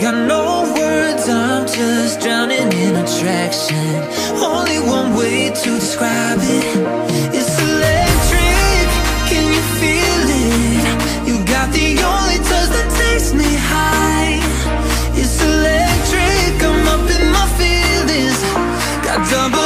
Got no words, I'm just drowning in attraction. Only one way to describe it. It's electric, can you feel it? You got the only touch that takes me high. It's electric, I'm up in my feelings. Got double